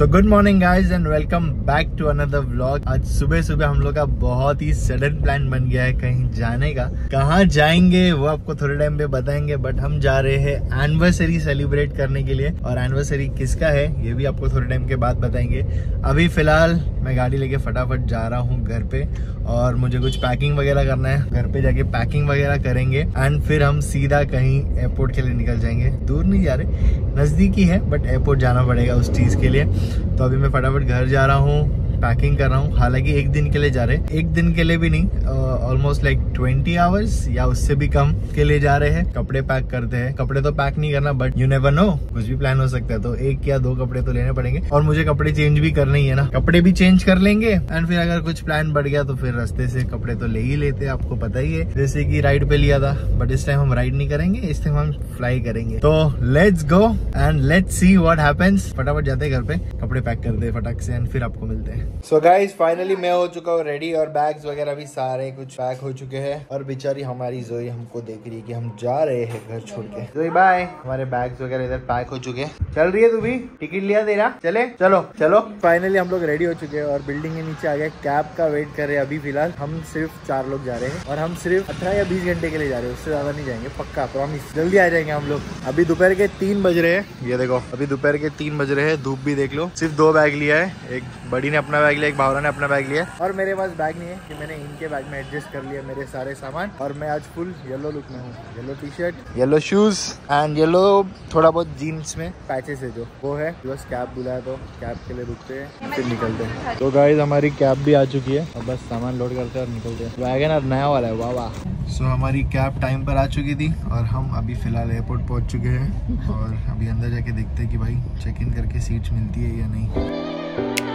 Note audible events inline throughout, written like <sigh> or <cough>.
So good morning guys and welcome back to another vlog आज सुबह सुबह हम लोग का बहुत ही सडन प्लान बन गया है कहीं जाने का। कहाँ जाएँगे, वो आपको थोड़े टाइम पे बताएँगे बट हम जा रहे हैं एनिवर्सरी सेलिब्रेट करने के लिए। और एनिवर्सरी किसका है, ये भी आपको थोड़े टाइम के बाद बताएँगे। अभी फ़िलहाल मैं गाड़ी लेके फटाफट जा रहा हूँ घर पे, और मुझे कुछ पैकिंग वगैरह करना है। घर पे जाके पैकिंग वगैरह करेंगे एंड फिर हम सीधा कहीं एयरपोर्ट के लिए निकल जाएँगे। दूर नहीं जा रहे, नज़दीक ही है बट एयरपोर्ट जाना पड़ेगा उस चीज़ के लिए। तो अभी मैं फटाफट घर जा रहा हूँ पैकिंग कर रहा हूँ। हालाँकि एक दिन के लिए जा रहे हैं। एक दिन के लिए भी नहीं ऑलमोस्ट लाइक ट्वेंटी आवर्स या उससे भी कम के लिए जा रहे हैं। कपड़े पैक करते हैं। कपड़े तो पैक नहीं करना बट यू नेवर नो कुछ भी प्लान हो सकता है तो एक या दो कपड़े तो लेने पड़ेंगे। और मुझे कपड़े चेंज भी करने ही है ना। कपड़े भी चेंज कर लेंगे एंड फिर अगर कुछ प्लान बढ़ गया तो फिर रस्ते से कपड़े तो ले ही लेते हैं, आपको पता ही है। जैसे की राइड पे लिया था बट इस टाइम हम राइड नहीं करेंगे, इस टाइम हम फ्लाई करेंगे। तो let's go and let's see what happens फटाफट जाते हैं घर पे, कपड़े पैक कर दे फटाक से एंड फिर आपको मिलते हैं। सो गाइज़ फाइनली मैं हो चुका हूँ रेडी और बैग्स वगैरह भी सारे कुछ पैक हो चुके हैं और बेचारी हमारी जोई हमको देख रही है कि हम जा रहे हैं घर छोड़ के। जोई बाय हमारे बैग्स वगैरह इधर पैक हो चुके हैं। चल रही है तू भी? टिकट लिया तेरा? चले चलो चलो। फाइनली हम लोग रेडी हो चुके हैं और बिल्डिंग के नीचे आ गए। कैब का वेट कर रहे हैं अभी फ़िलहाल। हम सिर्फ़ चार लोग जा रहे हैं और हम सिर्फ़ अठारह या बीस घंटे के लिए जा रहे हैं। उससे ज़्यादा नहीं जाएँगे पक्का प्रॉमिस जल्दी आ जाएँगे हम लोग। अभी दोपहर के तीन बज रहे हैं। ये देखो अभी दोपहर के तीन बज रहे हैं। धूप भी देख लो। सिर्फ़ दो बैग लिया है। एक बड़ी ने अपना बैग लिया एक भावरा ने अपना बैग लिया। और मेरे पास बैग नहीं है कि मैंने इनके बैग में एडजस्ट कर लिया मेरे सारे सामान और मैं आज फुल येलो लुक में हूँ। Yellow T shirt yellow shoes and yellow थोड़ा बहुत जीन्स में। पैचेस है जो। वो है बस कैब बुलाया तो कैब के लिए रुकते हैं फिर निकलते हैं। तो गाइज़ हमारी कैब भी आ चुकी है। अब बस सामान लोड करते हैं और निकलते हैं। वैगन और नया वाला है वाह वाह। सो so, हमारी कैब टाइम पर आ चुकी थी और हम अभी फ़िलहाल एयरपोर्ट पहुँच चुके हैं। और अभी अंदर जाके देखते हैं कि भाई चेक इन करके सीट्स मिलती है या नहीं।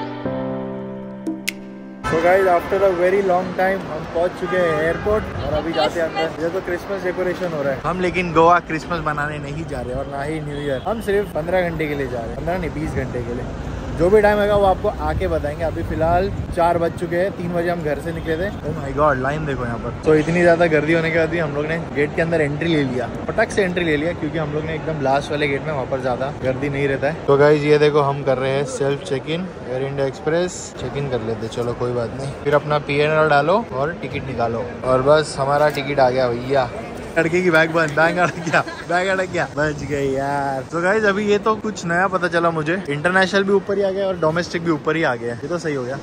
तो guys after a very long time हम पहुँच चुके हैं एयरपोर्ट और अभी जाते हैं अंदर। ये तो क्रिसमस डेकोरेशन हो रहा है। हम लेकिन गोवा क्रिसमस मनाने नहीं जा रहे और ना ही न्यू ईयर हम सिर्फ़ पंद्रह घंटे के लिए जा रहे हैं। पंद्रह नहीं, बीस घंटे के लिए। जो भी टाइम होगा वो आपको आके बताएँगे। अभी फ़िलहाल चार बज चुके हैं तीन बजे हम घर से निकले थे। ओ माय गॉड लाइन देखो यहाँ पर। तो इतनी ज़्यादा गर्दी होने के बाद भी हम लोग ने गेट के अंदर एंट्री ले लिया। पटक से एंट्री ले लिया क्योंकि हम लोग ने एकदम लास्ट वाले गेट में वहाँ पर ज़्यादा गर्दी नहीं रहता है। तो गाइज़ ये देखो हम कर रहे हैं self check in Air India Express check in कर लेते चलो कोई बात नहीं। फिर अपना पीएनआर डालो और टिकट निकालो। और बस हमारा टिकट आ गया भैया। लड़के की बैग बंद बैग अड़क गया बैग अड़क गया। बच गई यार। तो गाइज़ अभी ये तो कुछ नया पता चला मुझे। इंटरनेशनल भी ऊपर ही आ गया और डोमेस्टिक भी ऊपर ही आ गया। ये तो सही हो गया।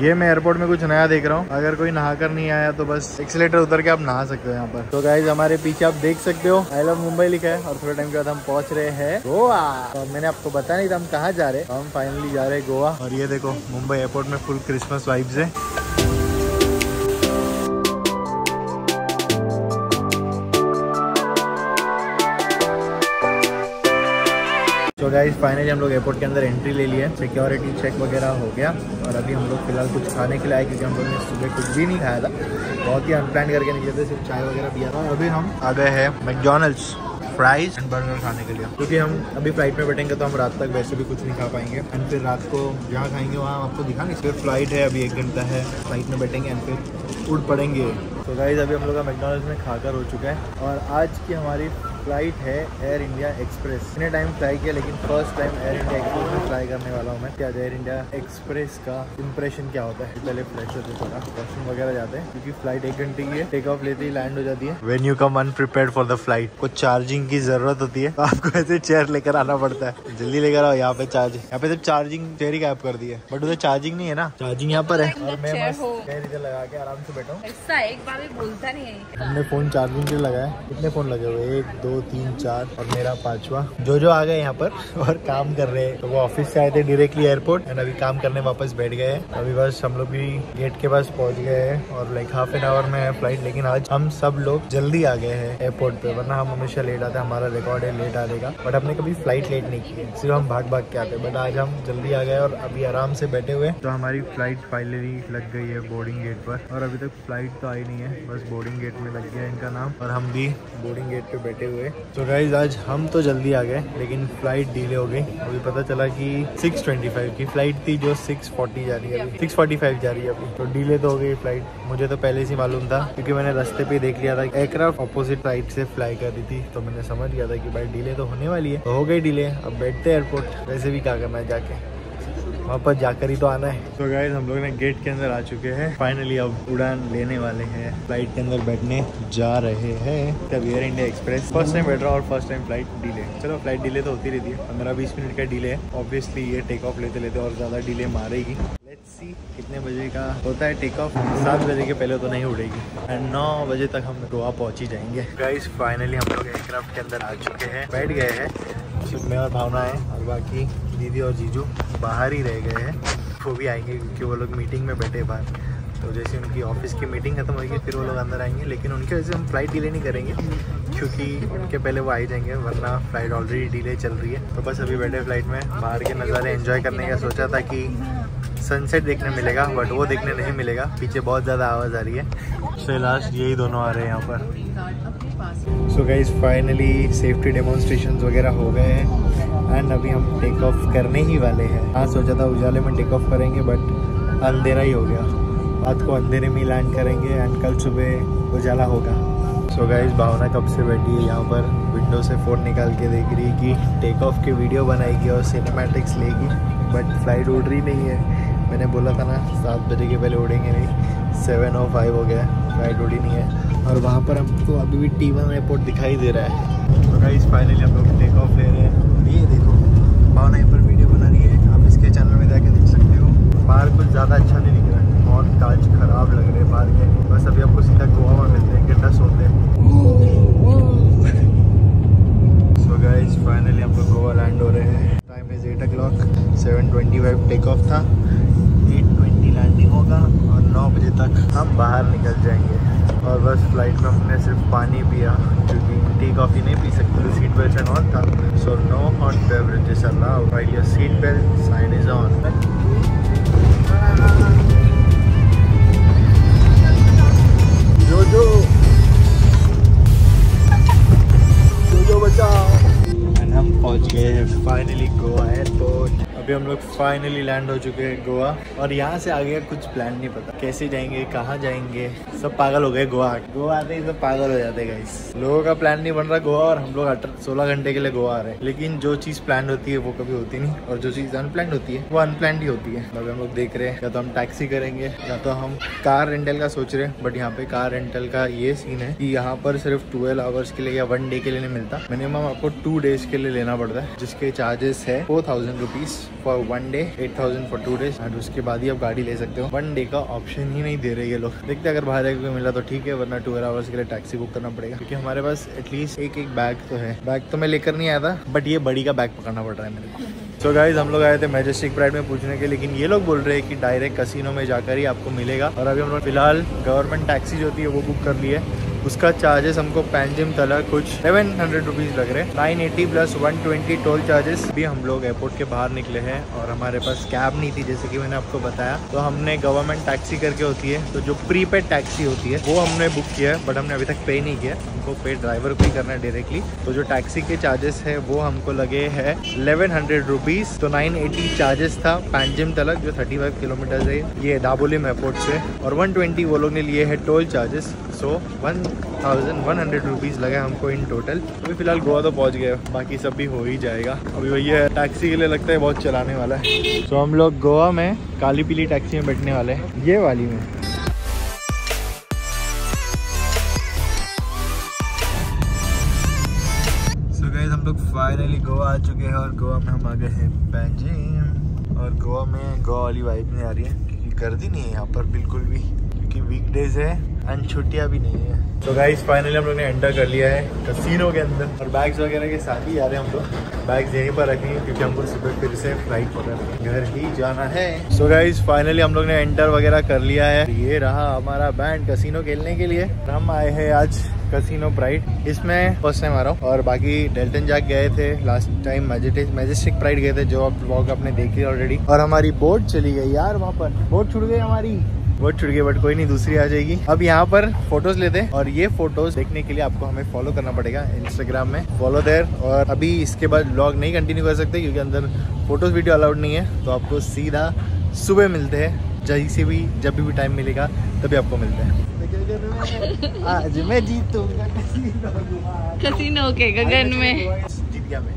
ये मैं एयरपोर्ट में कुछ नया देख रहा हूँ। अगर कोई नहा कर नहीं आया तो बस एक्सीटर उतर के आप नहा सकते हो यहाँ पर। तो गाइज़ हमारे पीछे आप देख सकते हो। आई लव मुंबई लिखा है और थोड़े टाइम के बाद हम पहुँच रहे हैं गोवा। तो मैंने आपको बताया नहीं था हम कहाँ जा रहे हैं। हम फाइनली जा रहे हैं गोवा। और ये देखो मुंबई एयरपोर्ट में फुल क्रिसमस वाइब्स है। तो गाइज़ फाइनली हम लोग एयरपोर्ट के अंदर एंट्री ले लिया सिक्योरिटी चेक वगैरह हो गया और अभी हम लोग फ़िलहाल कुछ खाने के लिए आए क्योंकि हम लोग ने सुबह कुछ भी नहीं खाया था। बहुत ही अनप्लान करके निकले थे, सिर्फ़ चाय वगैरह पिया था। अभी हम आ गए हैं मैकडोनल्ड्स फ्राइज एंड बर्गर खाने के लिए। क्योंकि हम अभी फ़्लाइट में बैठेंगे तो हम रात तक वैसे भी कुछ नहीं खा पाएँगे। एंड फिर रात को जहाँ खाएँगे, वहाँ आपको दिखा नहीं फिर फ़्लाइट है, अभी एक घंटा है। फ़्लाइट में बैठेंगे एंड फिर उड़ पड़ेंगे। तो गाइज़ अभी हम लोग का मैकडोनल्ड्स में खाकर हो चुका है। और आज की हमारी फ़्लाइट है एयर इंडिया एक्सप्रेस। इतने टाइम फ्लाई किया लेकिन first time Air India Express में फ्लाई करने वाला हूँ मैं। क्या एयर इंडिया एक्सप्रेस का इंप्रेशन क्या होता है? पहले फ्रेश होते थोड़ा। वॉशरूम वगैरह जाते हैं क्योंकि फ़्लाइट एक घंटे की है। टेक ऑफ़ लेते ही लैंड हो जाती है। When you come unprepared for the flight कुछ चार्जिंग की ज़रूरत होती है। तो आपको ऐसे चेयर लेकर आना पड़ता है। जल्दी लेकर आओ यहाँ पे चार्जिंग यहाँ पे सिर्फ़ चार्जिंग चेयर ही गायब कर दी है। बट उधर चार्जिंग नहीं है ना? चार्जिंग यहाँ पर है। और मैं इधर लगा के आराम से बैठा ऐसा एक बार भी बोलता नहीं है। हमने फ़ोन चार्जिंग के लिए लगाया कितने फ़ोन लगे हुए एक दो तीन, चार और मेरा पांचवा। जो जो आ गए यहाँ पर और काम कर रहे हैं। तो वो ऑफ़िस से आए थे डायरेक्टली एयरपोर्ट एंड अभी काम करने वापस बैठ गए हैं। अभी बस हम लोग भी गेट के पास पहुँच गए हैं और लाइक हाफ़ एन आवर में है फ़्लाइट लेकिन आज हम सब लोग जल्दी आ गए हैं एयरपोर्ट पे, वरना हम हमेशा लेट आते हैं हमारा रिकॉर्ड है लेट आने का। बट हमने कभी फ़्लाइट लेट नहीं की सिर्फ़ हम भाग भाग के आते बट आज हम जल्दी आ गए और अभी आराम से बैठे हुए तो हमारी फ़्लाइट फाइनली लग गई है बोर्डिंग गेट पर। और अभी तक फ़्लाइट तो आई नहीं है, बस बोर्डिंग गेट में लग गया इनका नाम। और हम भी बोर्डिंग गेट पे बैठे हुए गए। तो गाइज़ आज हम तो जल्दी आ गए, लेकिन फ़्लाइट डिले हो गई। अभी पता चला कि 6:25 की फ़्लाइट थी जो 6:40 जा रही है अभी। 6:45 जा रही है अभी। तो डिले तो हो गई फ़्लाइट मुझे तो पहले से मालूम था, क्योंकि मैंने रास्ते पे देख लिया था एयरक्राफ्ट अपोजिट साइड से फ्लाई कर रही थी। तो मैंने समझ गया था कि भाई डिले तो होने वाली है। तो हो गई डिले अब बैठते एयरपोर्ट वैसे भी क्या करना है जाके। वहाँ पर जाकर ही तो आना है। तो गाइज़ हम लोग ने गेट के अंदर आ चुके हैं। फाइनली अब उड़ान लेने वाले हैं। फ़्लाइट के अंदर बैठने जा रहे हैं। तब Air India Express first time बैठ रहा और फ़र्स्ट टाइम फ़्लाइट डिले चलो फ़्लाइट डिले तो होती रहती है। पंद्रह बीस मिनट का डिले है। ऑब्वियसली ये टेक ऑफ़ लेते लेते और ज़्यादा डिले मारेगी। कितने बजे का होता है टेक ऑफ़ सात बजे के पहले तो नहीं उड़ेगी। एंड नौ बजे तक हम गोवा पहुँच ही जाएँगे। गाइस फाइनली हम लोग एयरक्राफ्ट के अंदर आ चुके हैं। बैठ गए हैं। मैं और भावना है और बाकी दीदी और जीजू बाहर ही रह गए हैं। वो भी आएँगे क्योंकि वो लोग मीटिंग में बैठे बाहर। तो जैसे उनकी ऑफ़िस की मीटिंग खत्म होगी फिर वो लोग अंदर आएँगे। लेकिन उनके वजह से हम फ़्लाइट डिले नहीं करेंगे, क्योंकि उनके पहले वो आ ही जाएँगे, वरना फ़्लाइट ऑलरेडी डिले चल रही है। तो बस अभी बैठे फ़्लाइट में, बाहर के नज़ारे एंजॉय करने का सोचा था कि सनसेट देखने मिलेगा बट वो देखने नहीं मिलेगा। पीछे बहुत ज़्यादा आवाज़ आ रही है। सो लास्ट यही दोनों आ रहे हैं यहाँ पर। So guys finally safety demonstration वगैरह हो गए हैं। एंड अभी हम टेक ऑफ़ करने ही वाले हैं। हाँ सोचा था उजाले में टेक ऑफ़ करेंगे बट अंधेरा ही हो गया। रात को अंधेरे में लैंड करेंगे एंड कल सुबह उजाला होगा। सो so गाइज़ भावना कब से बैठी है? यहाँ पर विंडो से फ़ोन निकाल के देख रही है कि टेक ऑफ़ की वीडियो बनाएगी और सिनेमैटिक्स लेगी बट फ़्लाइट उड़ रही नहीं है। मैंने बोला था ना, सात बजे के पहले उड़ेंगे नहीं। सेवन और फाइव हो गया फ़्लाइट उड़ी नहीं है। और वहाँ पर हमको अभी भी टी वन एयरपोर्ट दिखाई दे रहा है। तो गाइज़ फाइनली हम लोग टेक ऑफ़ ले रहे हैं। ये देखो। भावना यहाँ पर वीडियो बना रही है आप इसके चैनल में जाके देख सकते हो बाहर कुछ ज़्यादा अच्छा नहीं दिख रहा है बहुत काज खराब लग रहे हैं बाहर के बस अभी आपको सीधा गोवा में मिलते हैं गिरना सोते हैं सो गाइज़ फाइनली हम लोग गोवा लैंड हो रहे हैं time is eight o'clock seven twenty five take off था एट ट्वेंटी लैंडिंग होगा और नौ बजे तक हम बाहर निकल जाएँगे और बस फ़्लाइट में हमने सिर्फ़ पानी पिया क्योंकि टी कॉफ़ी नहीं पी सकते थे सीट बेल्ट एंड ऑन था so no hot beverages is on जो जो जो जो बचाओ एंड हम पहुँच गए हैं फाइनली गोवा एयरपोर्ट अभी हम लोग फाइनली लैंड हो चुके हैं गोवा और यहाँ से आगे कुछ प्लान नहीं पता। कैसे जाएँगे कहाँ जाएँगे? सब पागल हो गए गोवा गोवा आते ही सब पागल हो जाते हैं लोगों का प्लान नहीं बन रहा गोवा और हम लोग सोलह घंटे के लिए गोवा आ रहे हैं। लेकिन जो चीज़ प्लान होती है, वो कभी होती नहीं। और जो चीज़ अनप्लान होती है, वो अनप्लान ही होती है। अभी हम लोग देख रहे हैं, या तो हम टैक्सी करेंगे, या तो हम कार रेंटल का सोच रहे हैं। बट यहाँ पे कार रेंटल का ये सीन है कि यहाँ पर सिर्फ़ ट्वेल्व आवर्स के लिए या वन डे के लिए नहीं मिलता। मिनिमम आपको टू डेज़ के लिए लेना पड़ता है, जिसके चार्जेस है four thousand rupees for one day eight thousand for two days and उसके बाद ही आप गाड़ी ले सकते हो। वन डे का ऑप्शन ही नहीं दे रहे ये लोग। देखते अगर बाहर एक मिला तो ठीक है, वरना टू आवर्स के लिए टैक्सी बुक करना पड़ेगा। क्योंकि हमारे पास एटलीस्ट एक एक बैग तो है। बैग तो मैं लेकर नहीं आया था बट ये बड़ी का बैग पकड़ना पड़ रहा है मेरे को। So गाइज़ हम लोग आए थे मैजेस्टिक प्राइड में पूछने के, लेकिन ये लोग बोल रहे हैं कि डायरेक्ट कसिनो में जाकर ही आपको मिलेगा। और अभी हम लोग फ़िलहाल गवर्नमेंट टैक्सी जो होती है वो बुक कर ली है। उसका चार्जेस हमको पैंजिम तलक कुछ सेवन हंड्रेड रुपीज़ लग रहे हैं। Nine eighty plus one twenty toll charges भी हम लोग एयरपोर्ट के बाहर निकले हैं और हमारे पास कैब नहीं थी, जैसे कि मैंने आपको बताया। तो हमने गवर्नमेंट टैक्सी करके होती है तो जो प्रीपेड टैक्सी होती है, वो हमने बुक किया है बट हमने अभी तक पे नहीं किया हमको पे ड्राइवर को ही करना है डायरेक्टली तो जो टैक्सी के चार्जेस है, वो हमको लगे है इलेवन हंड्रेड रुपीज़ तो नाइन एटी चार्जेस था पैंजिम तलक जो थर्टी फाइव किलोमीटर है। ये दाबोलिम एयरपोर्ट से। और वन ट्वेंटी वो लोग ने लिए है toll charges so one thousand one hundred rupees लगा हमको इन टोटल अभी फ़िलहाल गोवा तो पहुँच गए, बाकी सब भी हो ही जाएगा। अभी वही है टैक्सी के लिए लगता है बहुत चलाने वाला है। तो हम लोग गोवा में काली पीली टैक्सी में बैठने वाले हैं। ये वाली में। सो फाइनली गोवा आ चुके हैं और गोवा में हम आ गए हैं पैंजिम और गोवा में, गोवा वाली वाइब नहीं आ रही है, क्योंकि गर्दी नहीं है यहाँ पर बिल्कुल भी, क्योंकि वीकडेज है। एंड छुट्टियाँ भी नहीं है। तो गाइस फाइनली हम लोग ने एंटर कर लिया है कसिनो के अंदर। और बैग्स वगैरह के साथ ही आ रहे हैं हम लोग। बैग्स यहीं पर रखेंगे, क्योंकि हमको सुबह फिर से फ़्लाइट पकड़ घर ही जाना है। सो गाइस फाइनली हम लोग ने एंटर वगैरह कर लिया है। ये रहा हमारा बैंड कसिनो खेलने के लिए। हम आए हैं आज कसिनो प्राइड इसमें फ़र्स्ट टाइम आ रहा हूँ। और बाकी डेल्टन जाक गए थे। लास्ट टाइम मैजेस्टिक प्राइड गए थे, जो आप ब्लॉग आपने देखी ऑलरेडी और हमारी बोट चली गई। यार, वहाँ पर बोट छूट गई हमारी। बहुत छुट गए बट कोई नहीं दूसरी आ जाएगी। अब यहाँ पर फ़ोटोज़ लेते हैं और ये फ़ोटोज़ देखने के लिए आपको हमें फॉलो करना पड़ेगा इंस्टाग्राम में। फॉलो देर और अभी इसके बाद ब्लॉग नहीं कंटिन्यू कर सकते क्योंकि अंदर फ़ोटोज़ वीडियो अलाउड नहीं है। तो आपको सीधा सुबह मिलते हैं। जहीं से भी जब भी टाइम मिलेगा तभी आपको मिलते हैं। <laughs> आज मैं जीतूँगा। <laughs> कसीनो के गगन में। <laughs> जीत गया मैं।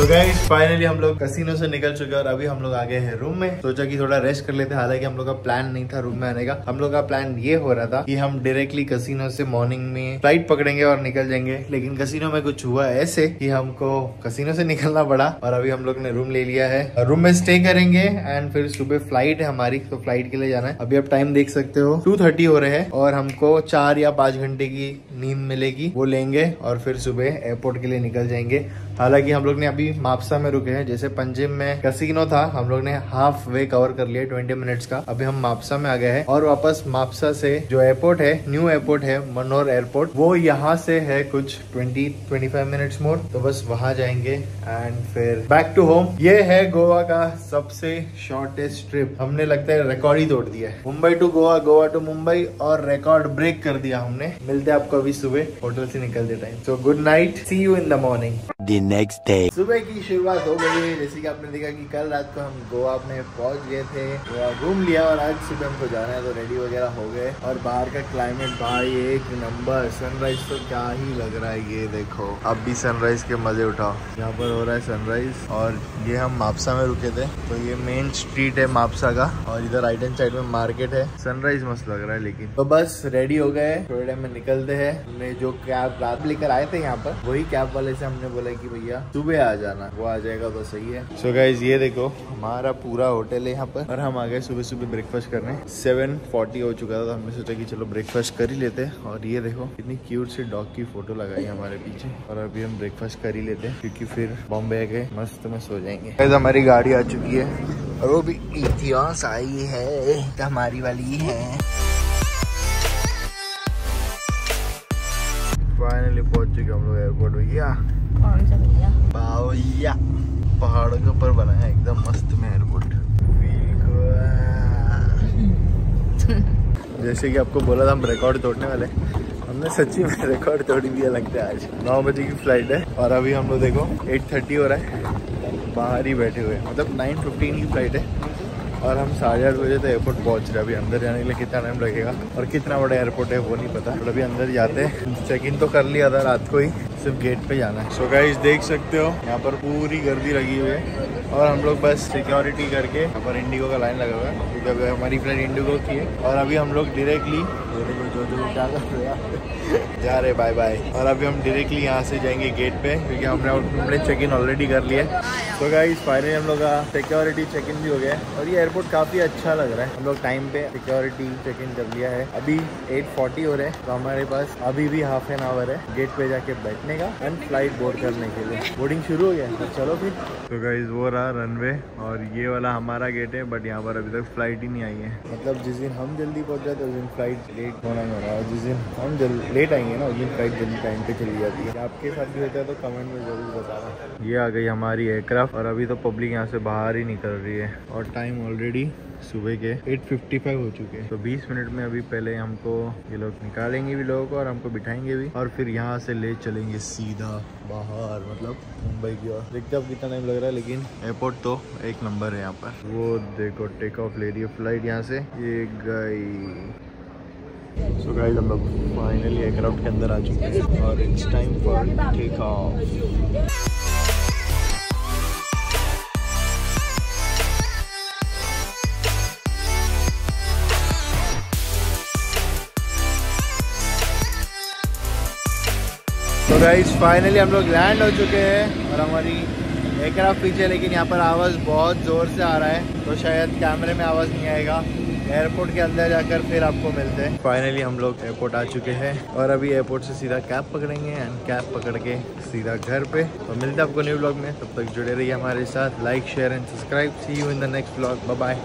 तो गाइस फाइनली हम लोग कसिनो से निकल चुके हैं और अभी हम लोग आ गए हैं रूम में। सोचा कि थोड़ा रेस्ट कर लेते हैं। हालाँकि हम लोग का प्लान नहीं था रूम में आने का। हम लोग का प्लान ये हो रहा था कि हम डायरेक्टली कसिनो से मॉर्निंग में फ़्लाइट पकड़ेंगे और निकल जाएँगे। लेकिन कसिनो में कुछ हुआ ऐसे कि हमको कसिनो से निकलना पड़ा और अभी हम लोग ने रूम ले लिया है। रूम में स्टे करेंगे एंड फिर सुबह फ़्लाइट है हमारी तो फ़्लाइट के लिए जाना है। अभी आप टाइम देख सकते हो। टू थर्टी हो रहे हैं और हमको चार या पाँच घंटे की नींद मिलेगी। वो लेंगे और फिर सुबह एयरपोर्ट के लिए निकल जाएँगे। हालाँकि हम लोग ने अभी मापसा में रुके हैं, जैसे पंजिम में कसिनो था, हम लोग ने हाफ़ वे कवर कर लिया ट्वेंटी मिनट्स का। अभी हम मापसा में आ गए हैं और वापस मापसा से जो एयरपोर्ट है न्यू एयरपोर्ट है मनोर एयरपोर्ट वो यहाँ से है कुछ twenty twenty five minutes more तो बस वहाँ जाएँगे एंड फिर बैक टू होम ये है गोवा का सबसे शॉर्टेस्ट ट्रिप हमने लगता है रिकॉर्ड ही तोड़ दिया है। मुंबई टू गोवा गोवा टू मुंबई और रिकॉर्ड ब्रेक कर दिया हमने। मिलते हैं आपको अभी सुबह, होटल से निकलते time so good night see you in the morning the day सुबह की शुरुआत हो गई है। जैसे कि आपने देखा कि कल रात को हम गोवा में पहुँच गए थे, गोवा घूम लिया और आज सुबह हमको जाना है तो रेडी वगैरह हो गए। और बाहर का क्लाइमेट भाई एक नंबर। सनराइज तो क्या ही लग रहा है ये देखो। अब भी सनराइज के मज़े उठाओ। यहाँ पर हो रहा है सनराइज और ये हम मापसा में रुके थे। तो ये मेन स्ट्रीट है मापसा का और इधर राइट हैंड साइड में मार्केट है। सनराइज मस्त लग रहा है लेकिन। तो बस रेडी हो गए। थोड़े टाइम में निकलते हैं। हमने जो कैब रात लेकर आए थे यहाँ पर, वही कैब वाले से हमने बोला कि भैया। सुबह आ जाना, वो आ जाएगा तो सही है। सो so गाइज़ ये देखो, हमारा पूरा होटल है यहाँ पर। और हम आ गए सुबह सुबह ब्रेकफास्ट करने। सेवन फोर्टी हो चुका था तो हमने सोचा कि चलो ब्रेकफास्ट कर ही लेते हैं। और ये देखो, इतनी क्यूट सी डॉग की फ़ोटो लगाई हमारे पीछे। और अभी हम ब्रेकफास्ट कर ही लेते हैं, क्योंकि फिर बॉम्बे गए मस्त में सो जाएँगे। गाइज़ हमारी गाड़ी आ चुकी है। और वो भी इतिहास आई है तो हमारी वाली है फाइनली पहुँच चुके हम लोग एयरपोर्ट भैया। कौन सा भैया? पहाड़ों के ऊपर बना है एकदम मस्त में एयरपोर्ट <laughs> जैसे कि आपको बोला था हम रिकॉर्ड तोड़ने वाले हमने सच्ची में रिकॉर्ड तोड़ दिया लगता है आज। नौ बजे की फ़्लाइट है और अभी हम लोग देखो 8:30 हो रहा है। बाहर ही बैठे हुए हैं। मतलब 9:15 की फ़्लाइट है। और हम साढ़े आठ बजे तो एयरपोर्ट पहुँच रहे हैं। अभी अंदर जाने के लिए कितना टाइम लगेगा? और कितना बड़ा एयरपोर्ट है वो नहीं पता। अभी अंदर जाते हैं। चेक इन तो कर लिया था रात को ही। सिर्फ़ गेट पे जाना है। सो so गाइस देख सकते हो, यहाँ पर पूरी गर्दी लगी हुई है। और हम लोग बस सिक्योरिटी करके यहाँ पर इंडिगो का लाइन लगा हुआ है। क्योंकि अभी हमारी फ़्लाइट इंडिगो की है। और अभी हम लोग डायरेक्टली <laughs> जो रहे बाय बाय और अभी हम डायरेक्टली यहाँ से जाएँगे गेट पे, क्योंकि हमने हमने चेक इन ऑलरेडी कर लिया है। तो गाइस फाइनली हम लोग का सिक्योरिटी चेक इन भी हो गया है। और ये एयरपोर्ट काफ़ी अच्छा लग रहा है। हम लोग टाइम पे सिक्योरिटी चेक इन कर लिया है। अभी 8:40 हो रहे हैं तो हमारे पास अभी भी हाफ़ एन आवर है गेट पे जाके बैठने का एंड फ़्लाइट बोर्ड करने के लिए। बोर्डिंग शुरू हो गया तो चलो फिर। तो गाइस वो रहा रनवे और ये वाला हमारा गेट है बट यहाँ पर अभी तक फ़्लाइट ही नहीं आई है। मतलब जिस दिन हम जल्दी पहुँच जाते उस दिन फ़्लाइट लेट होना ही होना और जिस दिन हम जल्दी लेट आएँगे ना उस दिन फ़्लाइट जल्दी टाइम पे चली जाती है। आपके साथ भी होता है तो कमेंट में ज़रूर बताना। ये आ गई हमारी एयरक्राफ्ट और अभी तो पब्लिक यहाँ से बाहर ही निकल रही है। और टाइम ऑलरेडी सुबह के 8:55 हो चुके हैं। तो 20 मिनट में अभी पहले हमको ये लोग निकालेंगे भी लोगों को और हमको बिठाएँगे भी। और फिर यहाँ से ले चलेंगे सीधा बाहर मतलब मुंबई की ओर। देखते अब कितना टाइम लग रहा है, लेकिन एयरपोर्ट तो एक नंबर है यहाँ पर। वो देखो टेक ऑफ़ ले रही है फ़्लाइट यहाँ से। ये गई सो गाइस हम लोग फाइनली एयरक्राफ्ट के अंदर आ चुके हैं और it's time for take off guys finally हम लोग लैंड हो चुके हैं और हमारी एयरक्राफ्ट पीछे, लेकिन यहाँ पर आवाज़ बहुत ज़ोर से आ रहा है तो शायद कैमरे में आवाज़ नहीं आएगा। एयरपोर्ट के अंदर जाकर फिर आपको मिलते हैं। फाइनली हम लोग एयरपोर्ट आ चुके हैं और अभी एयरपोर्ट से सीधा कैब पकड़ेंगे एंड कैब पकड़ के सीधा घर पे। तो मिलते हैं आपको न्यू ब्लॉग में, तब तक जुड़े रहिए हमारे साथ। Like share and subscribe see you in the next blog bye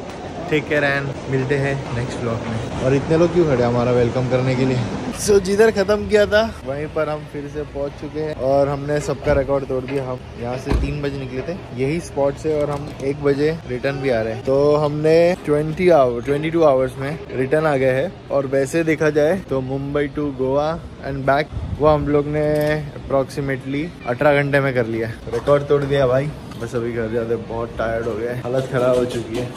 take care and मिलते हैं नेक्स्ट ब्लॉग में। और इतने लोग क्यों खड़े हमारा वेलकम करने के लिए? सो so, जिधर खत्म किया था वहीं पर हम फिर से पहुँच चुके हैं और हमने सबका रिकॉर्ड तोड़ दिया। हम यहाँ से तीन बजे निकले थे यही स्पॉट से और हम एक बजे रिटर्न भी आ रहे हैं। तो हमने 20 आवर 22 आवर्स में रिटर्न आ गए हैं। और वैसे देखा जाए तो Mumbai to Goa and back वो हम लोग ने अप्रोक्सीमेटली 18 घंटे में कर लिया। रिकॉर्ड तोड़ दिया भाई। बस अभी घर जाते बहुत टायर्ड हो गया हालत खराब हो चुकी है।